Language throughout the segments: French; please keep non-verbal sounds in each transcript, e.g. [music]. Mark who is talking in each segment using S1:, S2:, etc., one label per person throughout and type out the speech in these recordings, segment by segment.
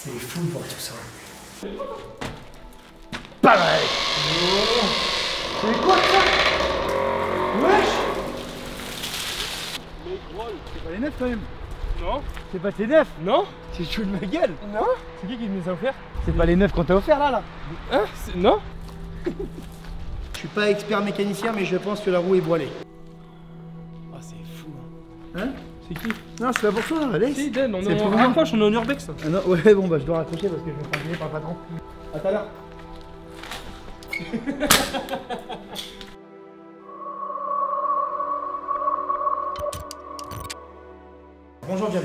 S1: C'est fou de voir tout ça. Pareil. C'est quoi ça? Wesh! C'est pas les neufs quand même.
S2: Non.
S1: C'est pas tes neufs.
S2: Non.
S1: Te fous de ma gueule.
S2: Non. C'est qui qui me les a offerts
S1: C'est pas les neufs qu'on t'a offert là là.
S2: Hein? C'est- Non. [laughs]
S1: Je suis pas expert mécanicien mais je pense que la roue est voilée.
S2: Ah c'est fou.
S1: Hein?
S2: C'est qui
S1: Non c'est pas pour toi, laisse
S2: Si Den, on
S1: C'est
S2: est
S1: moi.
S2: raccroche, on est en urbex
S1: Ah non, ouais bon bah je dois raccrocher parce que je vais me faire par le patron. À tout à l'heure [laughs] Bonjour James.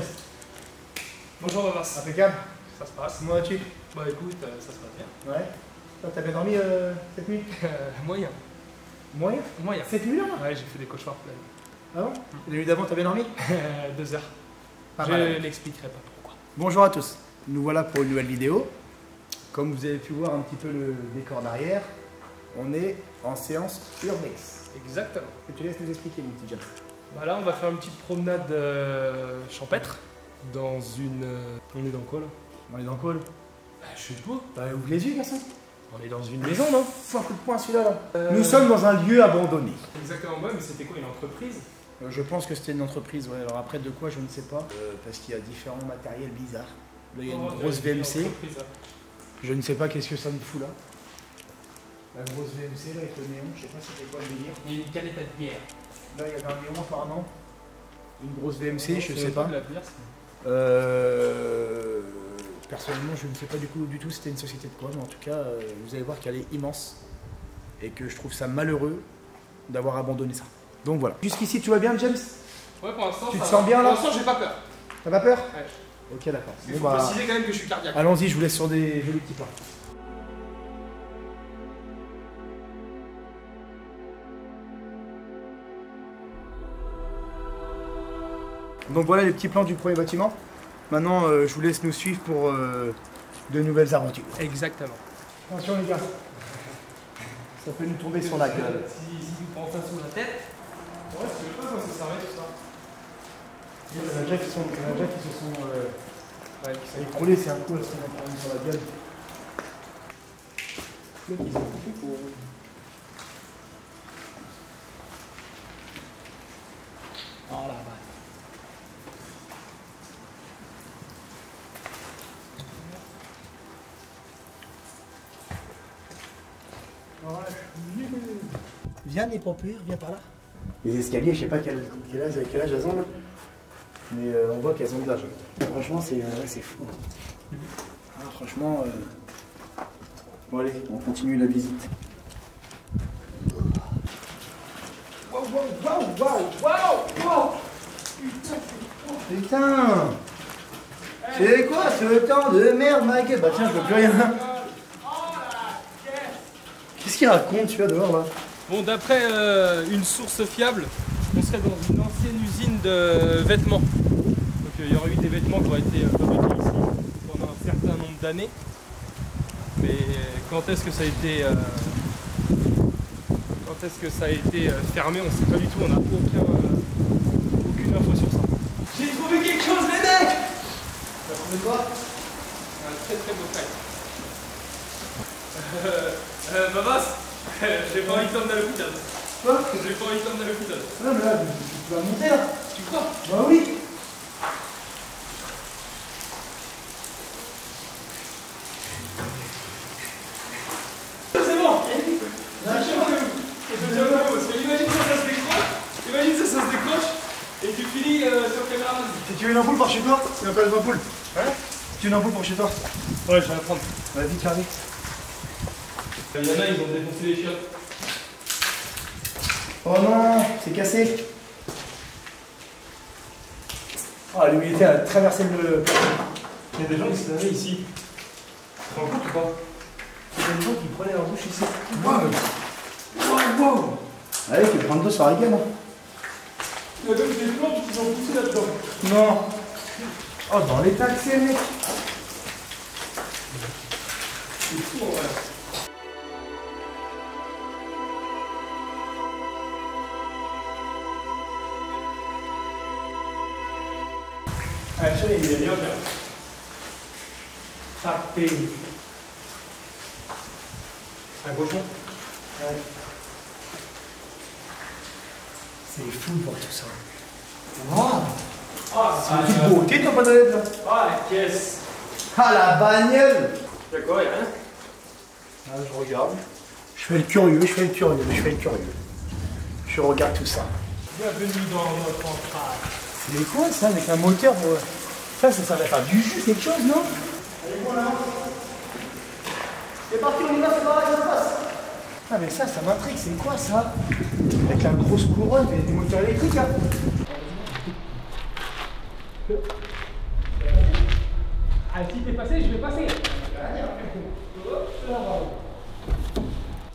S2: Bonjour Babas.
S1: Impeccable.
S2: Ça se passe
S1: Comment vas-tu?
S2: Bah écoute, euh, ça se passe bien.
S1: Ouais. Toi t'as bien dormi euh, cette nuit? [laughs]
S2: Euh, moyen.
S1: Moyen?
S2: Moyen.
S1: Cette nuit là?
S2: Ouais, j'ai fait des cauchemars pleins.
S1: Ah bon La nuit d'avant t'as bien dormi
S2: Euh, [laughs] Deux heures.
S1: Pas
S2: Je n'expliquerai pas pourquoi.
S1: Bonjour à tous, nous voilà pour une nouvelle vidéo. Comme vous avez pu voir un petit peu le décor derrière, on est en séance urbex.
S2: Exactement.
S1: Que tu laisses nous expliquer mon petit James.
S2: Bah là, on va faire une petite promenade euh, champêtre dans une. euh, On est dans quoi là?
S1: On est dans quoi là?
S2: Bah, je suis beau.
S1: Bah ouvre les yeux garçon?
S2: On est dans une maison, non?
S1: Faut un coup de poing celui-là là.
S2: Euh,
S1: Nous sommes dans un lieu abandonné.
S2: Exactement, ouais, mais c'était quoi Une entreprise?
S1: Je pense que c'était une entreprise, ouais. Alors après de quoi je ne sais pas. Euh, parce qu'il y a différents matériels bizarres. Là il y a une
S2: Oh,
S1: grosse VMC.
S2: là.
S1: Je ne sais pas qu'est-ce que ça me fout là? La grosse VMC là avec le néon, je sais pas c'était quoi le délire.
S2: Il y a une canette à bière.
S1: Là il y avait un néon apparemment. Une grosse VMC, je sais pas.
S2: De la bière,
S1: Euh, personnellement, je ne sais pas du, coup, du tout c'était une société de quoi, mais en tout cas, euh, vous allez voir qu'elle est immense et que je trouve ça malheureux d'avoir abandonné ça. Donc voilà. Jusqu'ici, tu vas bien, James
S2: Ouais, pour l'instant.
S1: Tu te
S2: ça
S1: sens
S2: va.
S1: bien, là
S2: Pour l'instant, j'ai pas peur.
S1: T'as pas peur
S2: Ouais.
S1: Ok, d'accord.
S2: Il
S1: Bon
S2: faut
S1: bah,
S2: préciser quand même que je suis cardiaque.
S1: allons-y, je vous laisse sur des jolis petits plans. Donc voilà les petits plans du premier bâtiment. Maintenant, euh, je vous laisse nous suivre pour euh, de nouvelles aventures.
S2: Exactement.
S1: Attention les gars, ça peut nous tomber sur la gueule.
S2: Si, si tu prends ça sous la tête. Ouais, je sais pas comment ça s'arrête tout ça.
S1: Il y en a déjà qui, sont, il y en a déjà qui se sont euh,
S2: Ouais, qui s'est-
S1: écroulés, c'est un coup, elles sont sur la gueule.
S2: Oh la vache.
S1: Viens les pompiers, viens par là. Les escaliers, je sais pas quel, quel âge, quel âge elles ont là. Mais euh, on voit qu'elles ont de l'âge. Franchement, c'est euh, c'est fou. Ah, franchement. euh, Bon allez, on continue la visite. Waouh, waouh, waouh, waouh, waouh Putain C'est quoi ce temps de merde, Mike? Bah tiens, je veux plus rien. Qu'est-ce qu'il raconte, tu vois, dehors là?
S2: Bon, d'après euh, une source fiable, on serait dans une ancienne usine de vêtements. Donc euh, il y aurait eu des vêtements qui auraient été euh, fabriqués ici pendant un certain nombre d'années. Mais quand est-ce que ça a été, euh, quand est-ce que ça a été euh, fermé, on ne sait pas du tout. On n'a aucun, euh, aucune info sur ça. J'ai trouvé quelque chose, les mecs
S1: T'as trouvé quoi?
S2: Un très très beau kite. Euh, euh, Babas, [laughs] j'ai pas envie de t'emmener à l'hôpital.
S1: Quoi?
S2: J'ai pas envie de t'emmener à l'hôpital.
S1: Non mais là, tu, tu vas monter là
S2: Tu crois?
S1: Bah oui
S2: C'est bon C'est bon, c'est bon, parce que imagine ça, ça se décroche, imagine ça, ça se décroche, et tu finis euh, sur caméra.
S1: Si tu veux une ampoule par chez toi, c'est pas une ampoule?
S2: Hein
S1: Tu veux une ampoule par chez toi?
S2: Ouais, je vais la prendre.
S1: Vas-y, carré.
S2: Il y en a, ils ont défoncé les chiottes.
S1: Oh non, c'est cassé. Oh, l'humidité a traversé le.
S2: Il y a des gens qui se lavaient ici. Tu te rends compte ou pas?
S1: Il y a des gens qui prenaient leur bouche ici.
S2: Wow Wow Wow
S1: Allez, tu prendre deux sur la gueule. hein.
S2: Il y a même des plantes qui sont poussées là-dedans.
S1: Non. Oh, dans les taxis, mec.
S2: C'est fou en
S1: Allez, chérie, il est bien.
S2: Bien, bien. Ça fait. Un cochon
S1: Ouais. C'est fou de voir tout ça. Waouh
S2: Ah,
S1: C'est une petite beauté ton pantalette là
S2: Ah, la caisse
S1: Ah la bagnole
S2: Y'a quoi Y'a rien
S1: Ah, je regarde. Je fais le curieux, je fais le curieux, je fais le curieux. Je regarde tout ça.
S2: Bienvenue dans notre entrée.
S1: C'est quoi ça avec un moteur Ça, ça, ça va faire du jus, quelque chose, non Allez, voilà. C'est parti, on y va, c'est pareil, ça se passe. Ah, mais ça, ça m'intrigue, c'est quoi ça Avec la grosse couronne, mais des moteurs électriques, hein. là.
S2: Ah, si t'es passé, je vais passer.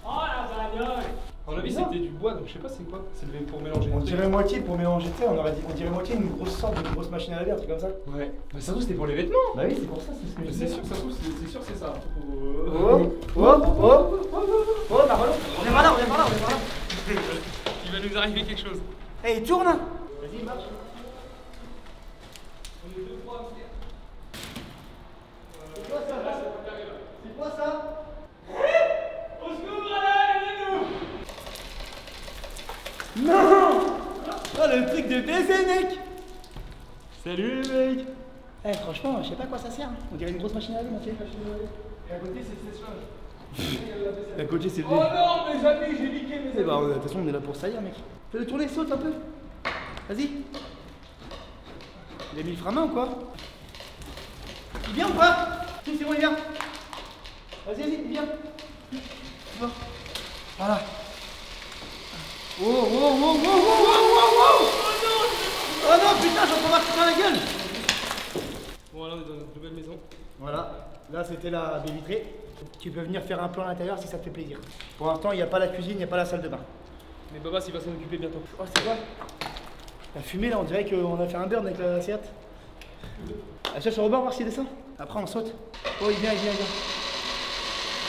S2: Oh la bagnole C'était du bois, donc je sais pas c'est quoi. C'est le- pour mélanger
S1: On dirait moitié pour mélanger, tu sais, on aurait dit, on dirait moitié une grosse sorte de grosse machine à laver, un truc comme ça.
S2: Ouais. Bah, ça se trouve, c'était pour les vêtements.
S1: Bah oui, c'est pour ça, c'est ce que je
S2: C'est sûr, ça trouve, c'est sûr, c'est ça.
S1: Oh, oh, oh, oh, bah voilà. On est pas là, on est pas là, on est pas là. [laughs]
S2: Il va nous arriver quelque chose.
S1: Eh, tourne Vas-y, marche. C'est quoi ça C'est quoi ça
S2: Au secours, allez, aidez-nous
S1: Non Oh, le truc de baiser, mec
S2: Salut les mecs
S1: Eh, franchement, je sais pas à quoi ça sert. hein. On dirait une grosse machine à laver, Mathieu.
S2: Et à côté, c'est le sèche-linge.
S1: D'un côté, c'est
S2: Oh non, mes amis, j'ai niqué mes
S1: Eh bah, de toute façon, on est là pour saillir, mec. Fais le tourner, saute un peu. Vas-y. Il a mis le frein à main ou quoi? Il vient ou pas? Si, c'est bon, il vient. Vas-y, vas-y, il vient. Voilà. Oh, oh, oh, oh, oh, oh, oh, oh Oh non, putain, j'en prends marquer dans la gueule
S2: Bon, alors, on est dans notre nouvelle maison.
S1: Voilà, là c'était la baie vitrée. Tu peux venir faire un plan à l'intérieur si ça te fait plaisir. Pour l'instant, il n'y a pas la cuisine, il n'y a pas la salle de bain.
S2: Mais Babas, il va s'en occuper bientôt.
S1: Oh, c'est quoi La fumée là, on dirait qu'on a fait un burn avec la Seat. Ah, cherche au rebord, voir s'il descend. Après, on saute. Oh, il vient, il vient, il vient.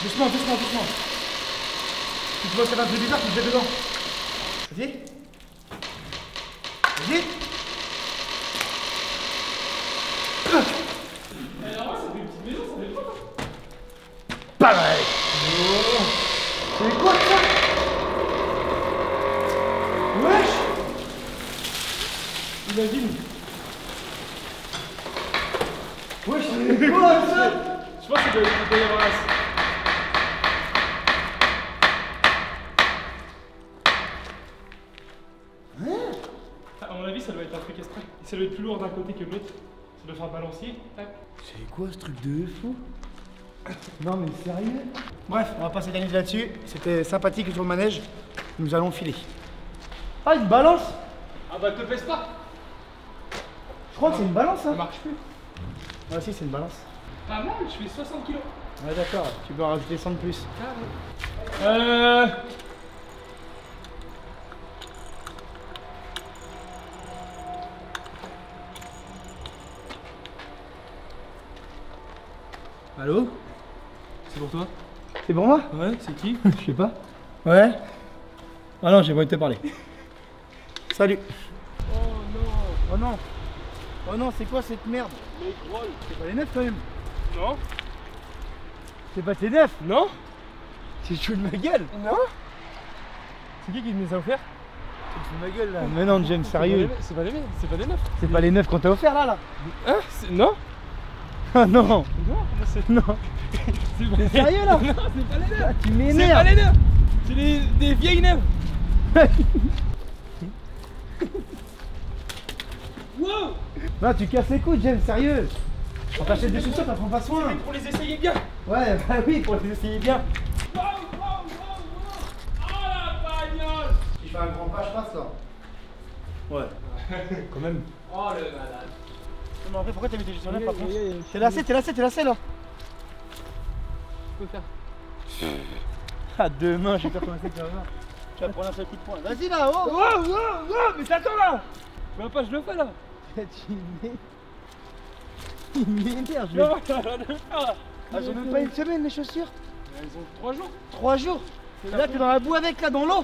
S1: Doucement, doucement, doucement. Tu vois ça va peu bizarre, tu te mets dedans. Vas-y. Vas-y.
S2: Alors, c'est
S1: quoi ça? Wesh! Imagine. Wesh, c'est quoi ça?
S2: Je pense qu'il doit y avoir avis, ça doit être un truc exprès. Ça doit être plus lourd d'un côté que de l'autre. Ça doit faire un balancier. Tac.
S1: C'est quoi ce truc de fou? Non mais sérieux? Bref, on va pas s'éterniser là-dessus. C'était sympathique sur le manège. Nous allons filer. Ah, une balance?
S2: Ah bah, te pèse pas
S1: Je crois que c'est une balance,
S2: Ça
S1: hein
S2: marche plus.
S1: Ah si, c'est une balance.
S2: Pas mal, je fais 60 kilos.
S1: Ouais, d'accord, tu peux en rajouter 100 de plus.
S2: Euh.
S1: Allô?
S2: C'est pour toi?
S1: C'est pour moi?
S2: Ouais, c'est qui? [laughs]
S1: Je sais pas. Ouais? Ah non, j'ai pas envie de te parler. Salut.
S2: Oh non.
S1: Oh non. Oh non, c'est quoi cette merde?
S2: Mais
S1: C'est pas les neufs quand même.
S2: Non.
S1: C'est pas tes neufs?
S2: Non.
S1: C'est chaud de ma gueule?
S2: Non. C'est qui qui me les a offerts
S1: C'est de ma gueule là. Mais non, James, sérieux.
S2: C'est pas des neufs, c'est pas des neufs.
S1: C'est pas les neufs qu'on t'a offert là là.
S2: Hein? Non. [laughs]
S1: Ah non
S2: Non. [laughs] C'est
S1: Non sérieux là [laughs]
S2: Non, c'est pas les neufs
S1: Ah,
S2: C'est pas les neufs C'est des, des vieilles neufs [laughs] Wow.
S1: Non, tu casses les couilles, James, sérieux. On t'achète des chaussures, t'en prends pas soin.
S2: Pour les essayer bien.
S1: Ouais, bah oui, pour les essayer bien.
S2: Wow, wow, wow, wow Oh la bagnole.
S1: Si je fais un grand pas, je passe là. Ouais. Quand même.
S2: Oh le malade
S1: Non, mais en vrai, pourquoi t'as mis tes neufs par contre. T'es lassé, t'es lassé, t'es lassé là.
S2: Je peux faire.
S1: Ah, demain, je vais faire commencer la [laughs] main. Tu vas prendre un seul coup de poing. Vas-y là, oh.
S2: Wow, wow, wow Mais t'attends là. Tu vois pas, je le fais là. [laughs]
S1: Il m'énerve, je [laughs] Ah, j'ai même pas une semaine les chaussures.
S2: Elles ont 3 jours.
S1: Trois jours. Et là, t'es dans la boue avec, là, dans l'eau.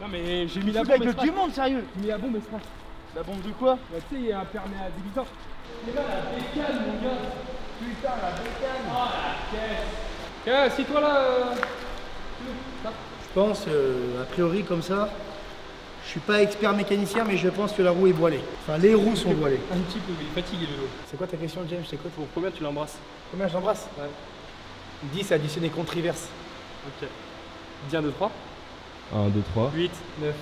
S2: Non mais j'ai mis la bombe
S1: avec du monde, sérieux.
S2: J'ai mis la bombe express.
S1: La bombe de quoi
S2: Bah tu sais, il y a un perméabilisant. Mais là, la bécane mon gars
S1: Putain, la bécane
S2: Oh la caisse Tiens, assis-toi là euh.
S1: Je pense, euh, a priori, comme ça, je suis pas expert mécanicien, mais je pense que la roue est voilée. Enfin, les roues sont voilées.
S2: Un petit peu, il est fatigué le vélo.
S1: C'est quoi ta question, James Je t'écoute.
S2: Pour combien tu l'embrasses
S1: Combien j'embrasse
S2: Ouais.
S1: 10 additionné contre reverse.
S2: Ok. 10, 1, 2, 3.
S3: 1, 2, 3.
S2: 8, 9.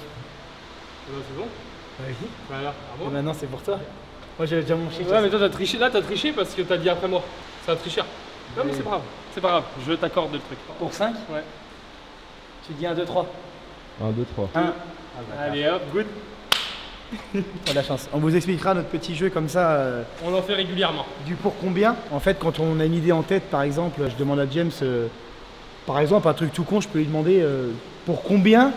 S2: c'est bon
S1: Oui.
S2: Voilà,
S1: Et
S2: bravo.
S1: maintenant, c'est pour toi. Moi, j'avais déjà mon chiffre.
S2: Ouais, mais toi t'as triché, là t'as triché parce que t'as dit après moi. C'est un tricheur. Non, mais
S1: Mais-
S2: c'est pas grave. C'est pas grave, je t'accorde le truc.
S1: Pour 5
S2: Ouais.
S1: Tu dis 1, 2, 3.
S3: 1, 2, 3.
S1: 1.
S2: Allez hop, good. [laughs]
S1: Pas la chance. On vous expliquera notre petit jeu comme ça. euh,
S2: On en fait régulièrement.
S1: Du pour combien En fait, quand on a une idée en tête, par exemple, je demande à James, euh, par exemple, un truc tout con, je peux lui demander euh, pour combien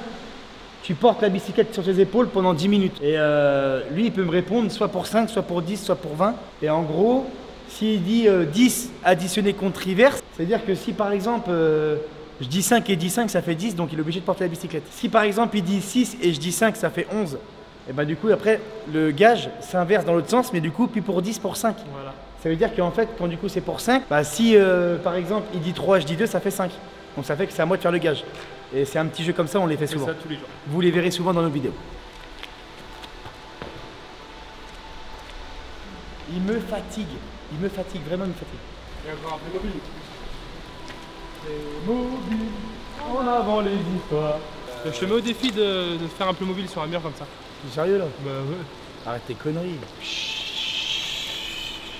S1: tu portes la bicyclette sur tes épaules pendant 10 minutes. Et euh, lui, il peut me répondre soit pour 5, soit pour 10, soit pour 20. Et en gros, s'il dit euh, 10 additionné contre reverse, c'est-à-dire que si par exemple, euh, je dis 5 et 10 5, ça fait 10, donc il est obligé de porter la bicyclette. Si par exemple, il dit 6 et je dis 5, ça fait 11. Et ben du coup, après, le gage s'inverse dans l'autre sens, mais du coup, puis pour 10, pour 5.
S2: Voilà.
S1: Ça veut dire qu'en fait, quand du coup c'est pour 5, bah, si euh, par exemple il dit 3, je dis 2, ça fait 5. Donc ça fait que c'est à moi de faire le gage. Et c'est un petit jeu comme ça, on les fait souvent.
S2: ça tous les jours.
S1: Vous les verrez souvent dans nos vidéos. Il me fatigue. Il me fatigue, vraiment il me fatigue.
S2: Et encore un peu mobile.
S1: Mobile, en avant les histoires.
S2: Euh, Je te mets au défi de, de faire un peu mobile sur un mur comme ça.
S1: Tu es sérieux là?
S2: Bah ouais.
S1: Arrête tes conneries.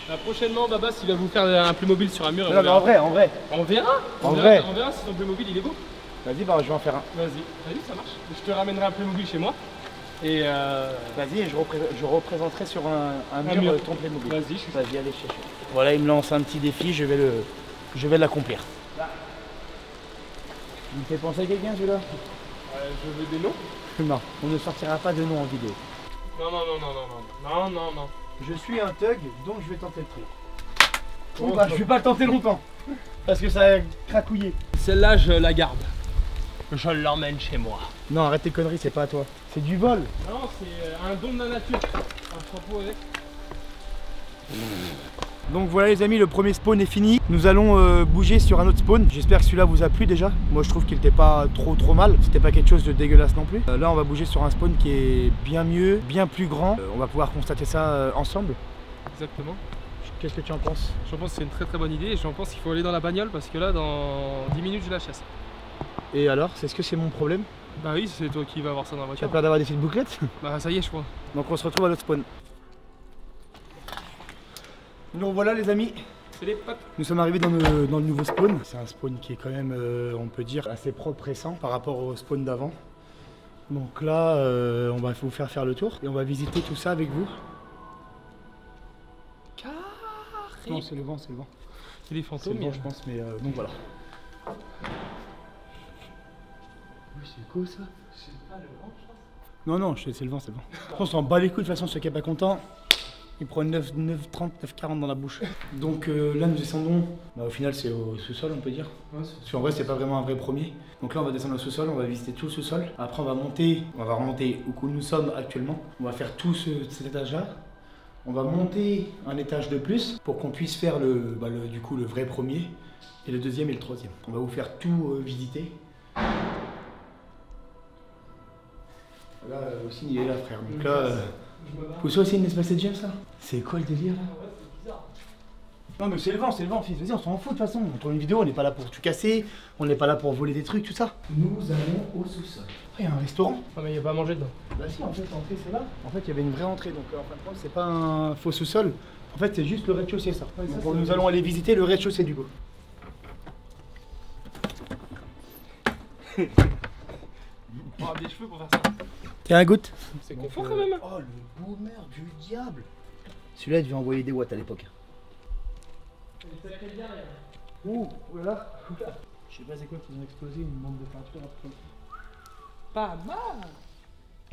S2: Là, prochainement, Babas il va vous faire un plus mobile sur un mur.
S1: Non
S2: on,
S1: mais en vrai, en vrai.
S2: on verra. On
S1: En
S2: verra-
S1: vrai.
S2: On verra si ton plus mobile il est beau.
S1: Vas-y, bah, je vais en faire un.
S2: Vas-y. Vas-y, ça marche. Je te ramènerai un plus mobile chez moi. Et euh,
S1: Vas-y, et je, repré- je représenterai sur un, un mur,
S2: mur.
S1: euh, ton Playmobil.
S2: vas-y, je suis
S1: Vas-y, allez chercher. Voilà, il me lance un petit défi, je vais le, je vais l'accomplir. Il me fait penser à quelqu'un celui-là?
S2: Euh, je veux des noms. [laughs]
S1: Non, on ne sortira pas de nom en vidéo.
S2: Non, non, non, non, non, non, non, non, non.
S1: Je suis un thug, donc je vais tenter le truc.
S2: Oh,
S1: Bon, bah. je vais pas le tenter longtemps, parce que ça a cracouillé.
S2: Celle-là, je la garde. Je l'emmène chez moi.
S1: Non, arrête tes conneries, c'est pas à toi. C'est du vol.
S2: Non, c'est euh, un don de la nature. Un propos avec.
S1: Donc voilà les amis, le premier spawn est fini. Nous allons euh, bouger sur un autre spawn. J'espère que celui-là vous a plu déjà. Moi je trouve qu'il était pas trop trop mal. C'était pas quelque chose de dégueulasse non plus. Euh, là on va bouger sur un spawn qui est bien mieux, bien plus grand. Euh, on va pouvoir constater ça euh, ensemble.
S2: Exactement.
S1: Qu'est-ce que tu en penses?
S2: Je pense que c'est une très très bonne idée et je pense qu'il faut aller dans la bagnole parce que là, dans 10 minutes, je la chasse.
S1: Et alors, c'est ce que c'est mon problème
S2: Bah oui, c'est toi qui vas avoir ça dans la
S1: Tu as
S2: voiture.
S1: peur d'avoir des fils de bouclettes [laughs]
S2: Bah ça y est, je crois.
S1: Donc on se retrouve à l'autre spawn. Donc voilà les amis,
S2: C'est les potes.
S1: Nous sommes arrivés dans le, dans le nouveau spawn. C'est un spawn qui est quand même, euh, on peut dire, assez propre récent par rapport au spawn d'avant. Donc là, euh, on va vous faire faire le tour et on va visiter tout ça avec vous. Non, c'est le vent, c'est le vent.
S2: C'est les
S1: C'est
S2: fantômes.
S1: le vent, je pense, mais euh, donc voilà. Oui, c'est quoi ça Non, non, je- c'est le vent, c'est le vent. On s'en bat les couilles, de toute façon, ceux qui n'est pas content, il prend 9, 9, 30, 9, 40 dans la bouche. Donc euh, là, nous descendons. Bah, au final, c'est au sous-sol, on peut dire. Parce qu'en vrai, c'est pas vraiment un vrai premier. Donc là, on va descendre au sous-sol, on va visiter tout le sous-sol. Après, on va monter, on va remonter où nous sommes actuellement. On va faire tout ce- cet étage-là. On va monter un étage de plus pour qu'on puisse faire le, bah, le- du coup, le vrai premier et le deuxième et le troisième. On va vous faire tout euh, visiter. Là aussi, il est là, frère. Donc là, euh, vous savez aussi une espèce de James là C'est quoi le délire là? Non mais c'est le vent, c'est le vent, fils. Vas-y, on s'en fout de toute façon. On tourne une vidéo, on n'est pas là pour tout casser, on n'est pas là pour voler des trucs, tout ça. Nous allons au sous-sol. Ah, il y a un restaurant
S2: Ah mais il n'y a pas à manger dedans.
S1: Bah si, en fait, l'entrée c'est là. En fait, il y avait une vraie entrée, donc euh, en fin de compte, c'est pas un faux sous-sol. En fait, c'est juste le rez-de-chaussée, ça.
S2: Ouais, ça,
S1: Donc,
S2: c'est-
S1: nous allons aller visiter le rez-de-chaussée du coup. [laughs]
S2: On aura des cheveux pour faire ça.
S1: Un goutte
S2: C'est confort quand même.
S1: Oh, le boomer du diable Celui-là, il devait envoyer des watts à l'époque. Ouh, voilà. Je sais pas c'est quoi qui vient d'exploser, une bande de peinture. comme
S2: Pas mal.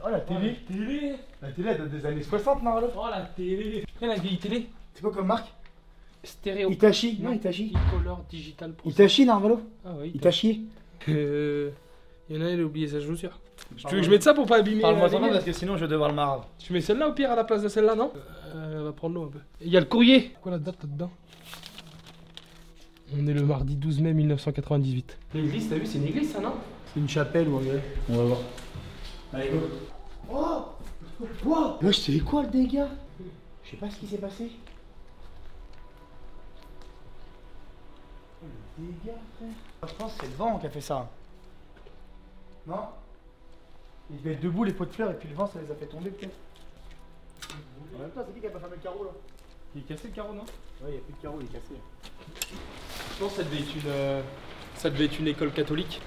S1: Oh la télé
S2: Télé.
S1: La télé elle date des années 60, Marlo
S2: Oh la télé. Tiens la vieille télé.
S1: C'est quoi comme marque?
S2: Stéréo.
S1: Itachi Non, Itachi.
S2: Color digital pro.
S1: Itachi, Narvalo?
S2: Ah ouais.
S1: Itachi
S2: Euh. Il y en a, il a oublié sa chaussure. Tu veux que je mette ça pour pas abîmer
S1: Parle-moi ton nom parce que sinon je vais devoir le marre.
S2: Tu mets celle-là au pire à la place de celle-là, non euh, On va prendre l'eau un peu. Il y a le courrier. Quoi la date là-dedans On est le mardi 12 mai 1998. L'église, t'as vu, c'est une église ça, non
S1: C'est une chapelle ou on dirait On va voir. Allez, go. Oh Wow Wesh, c'est quoi le dégât Je sais pas ce qui s'est passé. Oh, le dégât, frère. Je pense que c'est le vent qui a fait ça. Non Ils devaient être debout, les pots de fleurs, et puis le vent, ça les a fait tomber, peut-être. En même temps, c'est qui qui a pas fermé le carreau, là
S2: Il est cassé le carreau, non
S1: Ouais, il n'y a plus de carreau, il est cassé.
S2: Je pense que ça devait être une, euh, ça devait être une école catholique.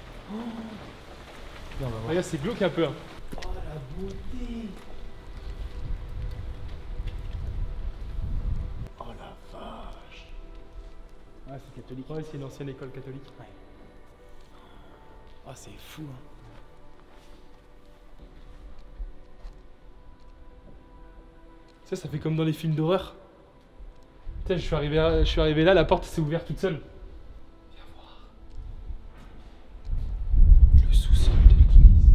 S1: voir.
S2: Regarde, c'est glauque un peu. hein.
S1: Oh, la beauté Oh, la vache Ouais, c'est catholique.
S2: Ouais, c'est une ancienne école catholique.
S1: Ah, c'est fou, hein.
S2: Ça, ça fait comme dans les films d'horreur. Je suis arrivé, à- je suis arrivé là, la porte s'est ouverte toute seule. Viens voir. Le sous-sol de l'église.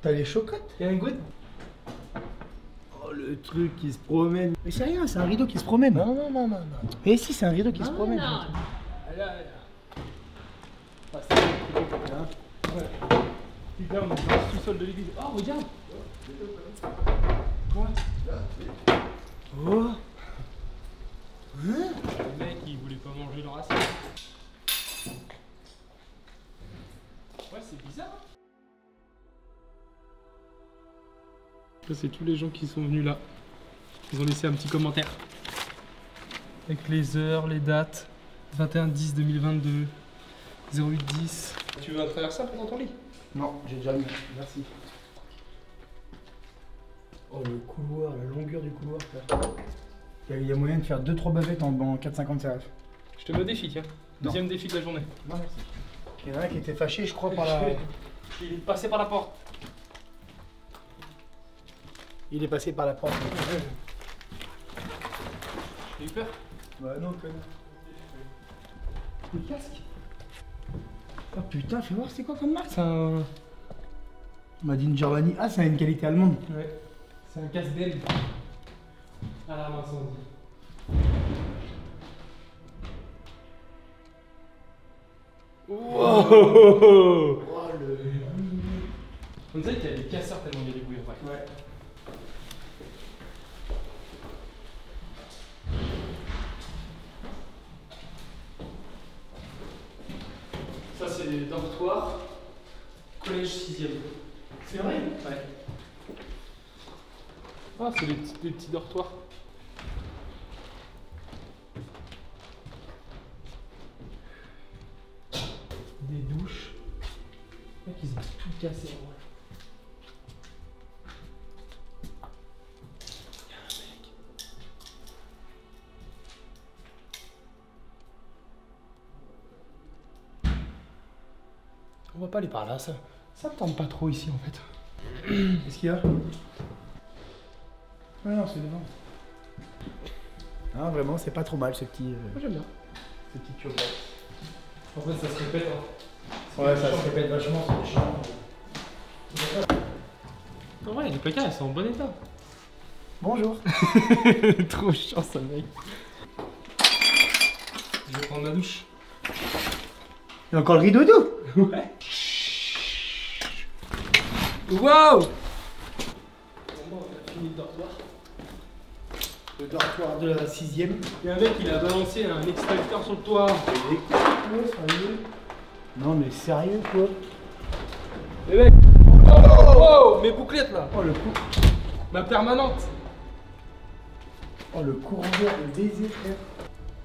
S1: T'as les chocottes?
S2: Y'a un goût?
S1: Oh, le truc qui se promène. Mais c'est rien, c'est un rideau qui se promène. Non, non, non, non. non. Mais si, c'est un rideau qui se promène
S2: là, là.
S1: Ah, c'est bon, hein.
S2: Putain, de l'église. Oh, regarde Quoi
S1: Oh
S2: Le mec, il voulait pas manger le racine. Ouais, c'est bizarre. hein. Ça, c'est tous les gens qui sont venus là. Ils ont laissé un petit commentaire. Avec les heures, les dates. 21-10-2022. 08-10. Tu veux un traversin pour dans ton lit?
S1: Non, j'ai déjà mis. Merci. Oh, le couloir, la longueur du couloir. Il y a- il y a moyen de faire 2-3 bavettes en, en 4,50 CRF.
S2: Je te mets au défi, tiens. Deuxième défi de la journée.
S1: Non, merci. Il y en a un qui était fâché, je crois, par la. [laughs]
S2: Il est passé par la porte.
S1: Il est passé par la porte.
S2: J'ai eu peur.
S1: Bah non, connard. Le casque? Oh putain, fais voir, c'est quoi comme marque
S2: C'est un.
S1: Madine Germany. Ah, c'est une qualité allemande.
S2: Ouais. C'est un casque d'aile. Alarme incendie. Oh
S1: Oh le.
S2: On dirait qu'il y a des casseurs tellement il y a des fait.
S1: Ouais.
S2: Ça c'est les dortoirs. Collège 6ème.
S1: C'est vrai?
S2: Ouais. Ah, c'est des, petits- des petits dortoirs. Des douches. Mec, ils ont tout cassé en vrai. On va pas aller par là, ça. Ça me tente pas trop ici en fait. [clears throat]
S1: Qu'est-ce qu'il y a? Ah non, c'est devant. Ah, vraiment, c'est pas trop mal ce petit. euh,
S2: Moi j'aime bien.
S1: ce petit chocolat.
S2: En fait, ça se répète. Hein.
S1: Ouais, ça se répète vachement, c'est des chambres.
S2: En vrai, les placards, ils sont en bon état.
S1: Bonjour. [laughs]
S2: Trop chiant, ça, mec. Je vais prendre ma douche.
S1: Il y a encore le rideau doux
S2: Ouais. Waouh Bon, bon, on a fini le dortoir.
S1: Le dortoir de la sixième.
S2: Il y a un mec, il a balancé un extincteur sur le toit.
S1: Non mais sérieux quoi
S2: Les mecs Oh, oh, mes bouclettes là
S1: Oh le coup.
S2: Ma permanente
S1: Oh le courant d'air, le baiser frère.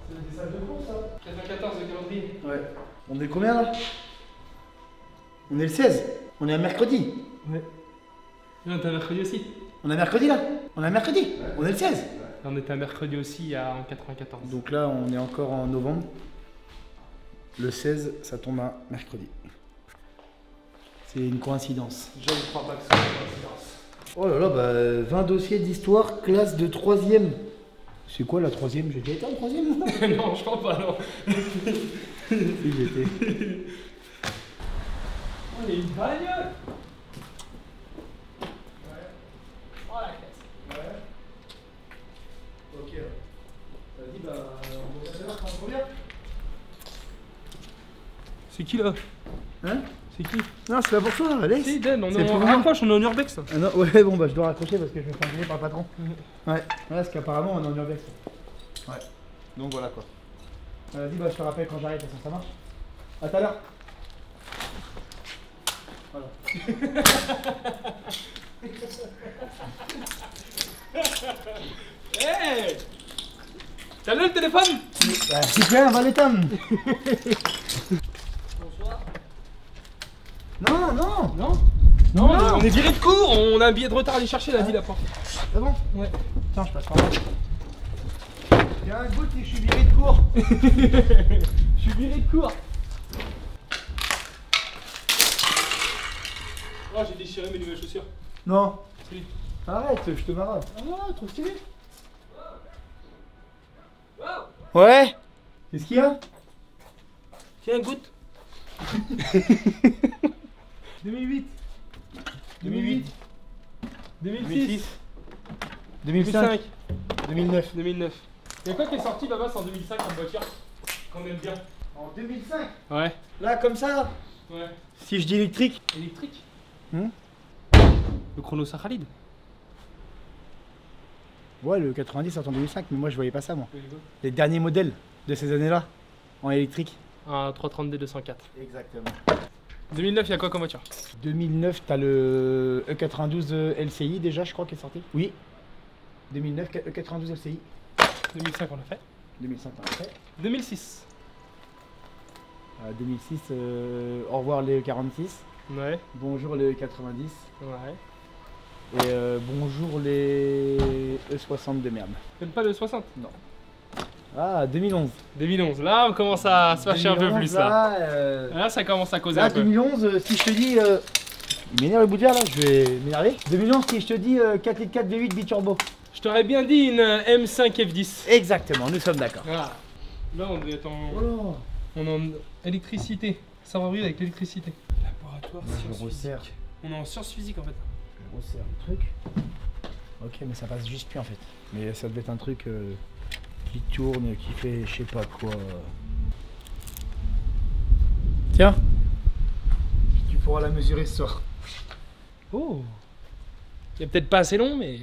S2: C'est des salles de cours ça 94 de calendrier.
S1: Ouais. On est combien là? On est le 16. On est à mercredi.
S2: Ouais. Non, t'as mercredi aussi.
S1: On est à mercredi là On est à mercredi On est le 16.
S2: On était à mercredi aussi à, en 94.
S1: Donc là on est encore en novembre. Le 16 ça tombe à mercredi. C'est une coïncidence.
S2: Je ne crois pas que ce soit une coïncidence.
S1: Oh là là, bah 20 dossiers d'histoire, classe de 3ème. C'est quoi la troisième? J'ai déjà été en troisième [laughs]
S2: non, je crois pas, non. [laughs]
S1: Si j'étais. [laughs]
S2: Oh, on est une bagnole Ouais. Oh la classe.
S1: Ouais. Ok. Vas-y, bah, on va quand on revient.
S2: C'est qui là?
S1: Hein?
S2: C'est qui?
S1: Non, c'est pas pour toi, laisse.
S2: Si, Dan, on, est on, est en urbex.
S1: Ah non, ouais, bon, bah je dois raccrocher parce que je vais faire engueuler par le patron. [laughs] ouais, voilà, parce qu'apparemment on est en urbex. Ouais, donc voilà quoi. Euh, vas-y, bah je te rappelle quand j'arrive, ça marche. À tout à l'heure. Voilà. [laughs]
S2: Hey T'as le téléphone
S1: Bah, super, va l'éteindre.
S2: Bonsoir.
S1: Non, non,
S2: Non Non, on est viré de cours, on a un billet de retard à aller chercher, la dit la porte.
S1: c'est bon
S2: Ouais.
S1: Tiens, je passe par là. Il y a un goût et je suis viré de cours. [laughs]
S2: Je suis viré de cours. Oh, j'ai déchiré mes nouvelles chaussures.
S1: Non.
S2: Si.
S1: Arrête, je te marre. Ah, trop stylé. Ouais Qu'est-ce qu'il y a?
S2: Tiens, goûte. 2008. 2008. 2006. 2005.
S1: 2009.
S2: 2009. Y'a quoi qui est sorti, Babas, en 2005 en voiture Qu'on aime bien?
S1: En 2005
S2: Ouais.
S1: Là, comme ça?
S2: Ouais.
S1: Si je dis électrique?
S2: Électrique?
S1: Hmm
S2: Le chronosacharide
S1: Ouais, le 90 c'est en 2005, mais moi je voyais pas ça, moi. Les derniers modèles de ces années-là, en électrique.
S2: Un 330D 204.
S1: Exactement.
S2: 2009, y'a quoi comme voiture?
S1: 2009, t'as le E E92 LCI déjà, je crois, qui est sorti. Oui. 2009, E92 LCI.
S2: 2005, on l'a fait.
S1: 2005, on l'a fait.
S2: 2006.
S1: Euh, 2006, euh, au revoir les E46.
S2: Ouais.
S1: Bonjour les E90.
S2: Ouais.
S1: Et euh, bonjour les E60 de merde.
S2: Même pas le 60.
S1: Ah, 2011.
S2: 2011. Là, on commence à se fâcher un peu
S1: 2011,
S2: plus là.
S1: Là, euh,
S2: Là, ça commence à causer
S1: là,
S2: un peu.
S1: 2011, euh, si je te dis. euh, Il m'énerve le bout de verre là, je vais m'énerver. 2011, si je te dis euh, 4 litres 4 V8 biturbo.
S2: Je t'aurais bien dit une euh, M5 F10.
S1: Exactement, nous sommes d'accord.
S2: Là, on être en,
S1: Oh
S2: on est en électricité. Savoir vivre avec l'électricité. Laboratoire
S1: je resserre.
S2: On est en sciences physiques en fait.
S1: Je resserre le truc. Ok, mais ça passe juste plus en fait. Mais ça devait être un truc euh, qui tourne, qui fait je sais pas quoi. Tiens Tu pourras la mesurer ce soir.
S2: Oh Il est peut-être pas assez long, mais.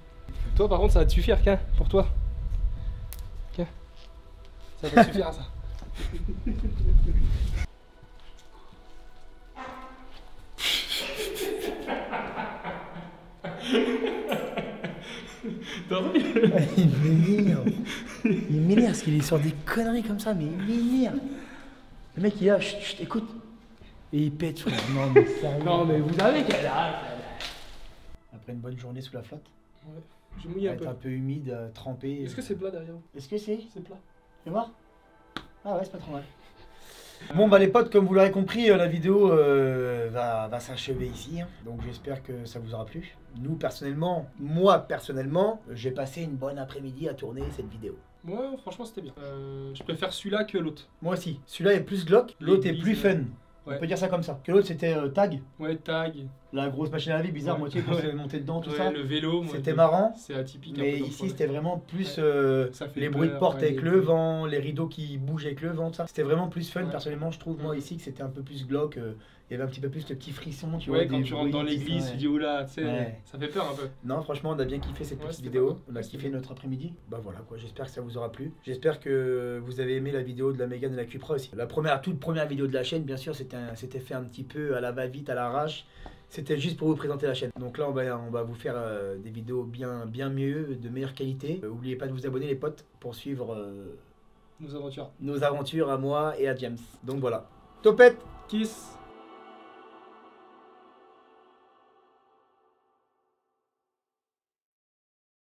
S2: [laughs] toi, par contre, ça va te suffire, qu'un Pour toi. Qu'un Ça va te [laughs] suffire à ça. [laughs] [laughs]
S1: il m'énerve. Il m'énerve parce qu'il est sur des conneries comme ça, mais il m'énerve. Le mec il est là, chut, chut, écoute. Et il pète, frère. Non mais sérieux.
S2: Non, mais vous savez qu'elle a.
S1: Après une bonne journée sous la flotte,
S2: Ouais, j'ai mouillé un
S1: être
S2: peu.
S1: un peu humide, euh, trempé.
S2: Est-ce que c'est plat derrière vous
S1: Est-ce que c'est?
S2: C'est plat.
S1: Fais voir? Ah ouais, c'est pas trop mal. Bon bah les potes, comme vous l'aurez compris, euh, la vidéo euh, va, va s'achever ici. hein. Donc j'espère que ça vous aura plu. Nous personnellement, moi personnellement, j'ai passé une bonne après-midi à tourner cette vidéo.
S2: Moi, franchement, c'était bien. Euh, je préfère celui-là que l'autre.
S1: Moi aussi. Celui-là est plus glauque, l'autre est plus fun.
S2: ouais.
S1: On peut dire ça comme ça. Que l'autre c'était euh, tag,
S2: Ouais, tag.
S1: La grosse machine à laver bizarre,
S2: Ouais.
S1: moitié qu'on [laughs] s'est monté dedans, tout
S2: ouais,
S1: ça.
S2: le vélo.
S1: C'était marrant.
S2: C'est atypique. un
S1: Mais ici c'était vraiment plus euh, les bruits de porte avec le vent, les rideaux qui bougent avec le vent, tout ça. C'était vraiment plus fun personnellement je trouve moi ici que c'était un peu plus glauque. euh, Il y avait un petit peu plus de petits frissons, tu
S2: Ouais,
S1: vois.
S2: quand tu rentres dans l'église, tu dis oula, tu sais,
S1: Ouais.
S2: ça fait peur un peu.
S1: Non, franchement, on a bien kiffé cette
S2: Ouais,
S1: petite vidéo. On a kiffé notre après-midi. Bah voilà quoi, j'espère que ça vous aura plu. J'espère que vous avez aimé la vidéo de la Mégane et la Cupra aussi. La première, toute première vidéo de la chaîne, bien sûr, c'était fait un petit peu à la va-vite, à l'arrache. C'était juste pour vous présenter la chaîne. Donc là, on va, on va vous faire euh, des vidéos bien, bien mieux, de meilleure qualité. Euh, Oubliez pas de vous abonner les potes pour suivre euh,
S2: Nos aventures.
S1: nos aventures à moi et à James. Donc voilà. Topette
S2: Kiss